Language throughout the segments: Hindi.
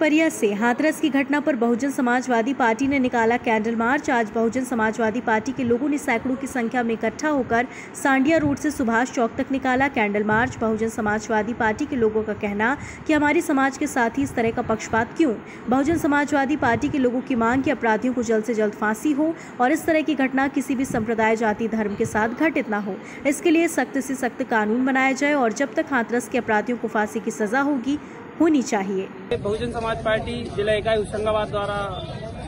पिपरिया से हाथरस की घटना पर बहुजन समाजवादी पार्टी ने निकाला कैंडल मार्च। आज बहुजन समाजवादी पार्टी के लोगों ने सैकड़ों की संख्या में इकट्ठा होकर सांडिया रोड से सुभाष चौक तक निकाला candle march. Bahujan Samajwadi party के लोगों का कहना कि हमारे समाज के साथ ही इस तरह का पक्षपात क्यों? बहुजन समाजवादी पार्टी के लोगों की मांग कि अपराधियों को जल्द से जल्द फांसी हो और इस तरह की घटना किसी भी संप्रदाय, जाति, धर्म के साथ घटित न हो। इसके लिए सख्त से सख्त कानून बनाया जाए और जब तक हाथरस के अपराधियों को फांसी की सजा होगी होनी चाहिए। बहुजन समाज पार्टी जिला इकाई होशंगाबाद द्वारा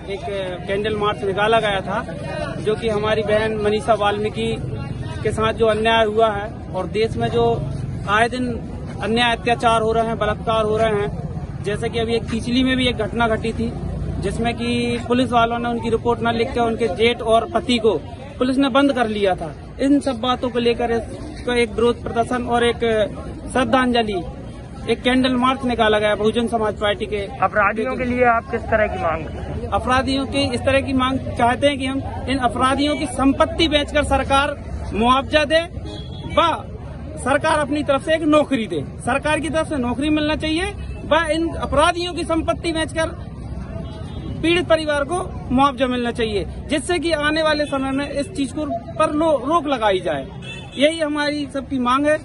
एक कैंडल मार्च निकाला गया था, जो कि हमारी बहन मनीषा वाल्मीकि के साथ जो अन्याय हुआ है और देश में जो आए दिन अन्याय अत्याचार हो रहे हैं, बलात्कार हो रहे हैं, जैसे कि अभी एक तिचली में भी एक घटना घटी थी, जिसमें कि पुलिस वालों ने उनकी रिपोर्ट न लिख के उनके जेठ और पति को पुलिस ने बंद कर लिया था। इन सब बातों को लेकर इसको एक विरोध प्रदर्शन और एक श्रद्धांजलि एक कैंडल मार्च निकाला गया बहुजन समाज पार्टी के। अपराधियों के लिए आप किस तरह की मांग? अपराधियों की इस तरह की मांग चाहते हैं कि हम इन अपराधियों की संपत्ति बेचकर सरकार मुआवजा दे व सरकार अपनी तरफ़ से एक नौकरी दे। सरकार की तरफ़ से नौकरी मिलना चाहिए व इन अपराधियों की संपत्ति बेचकर पीड़ित परिवार को मुआवजा मिलना चाहिए जिससे कि आने वाले समय में इस चीज़ को पर रोक लगाई जाए। यही हमारी सबकी मांग है।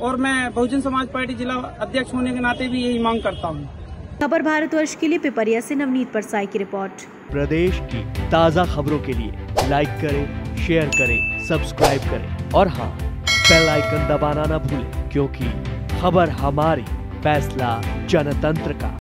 और मैं बहुजन समाज पार्टी जिला अध्यक्ष होने के नाते भी यही मांग करता हूँ। खबर भारत वर्ष के लिए पिपरिया से नवनीत परसाई की रिपोर्ट। प्रदेश की ताज़ा खबरों के लिए लाइक करें शेयर करें सब्सक्राइब करें। और हाँ बेल आइकन दबाना ना भूलें क्योंकि खबर हमारी फैसला जनतंत्र का।